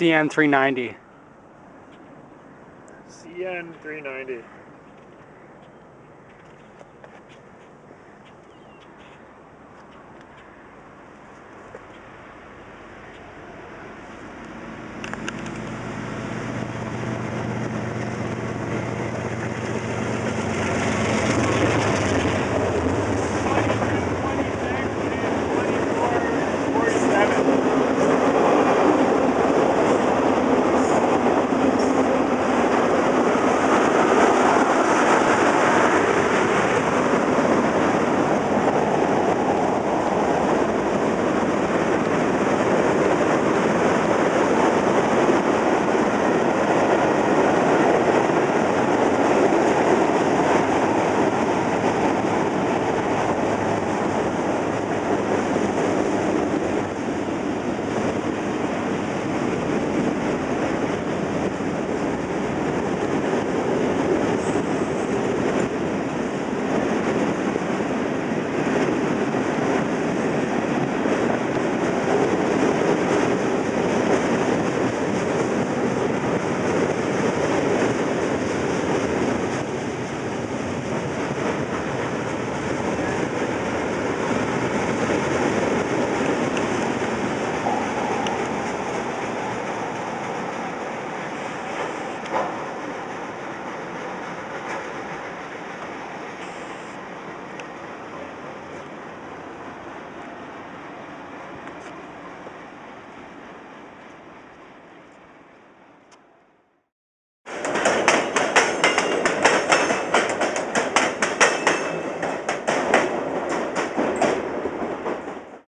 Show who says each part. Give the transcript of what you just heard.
Speaker 1: CN390.
Speaker 2: CN390.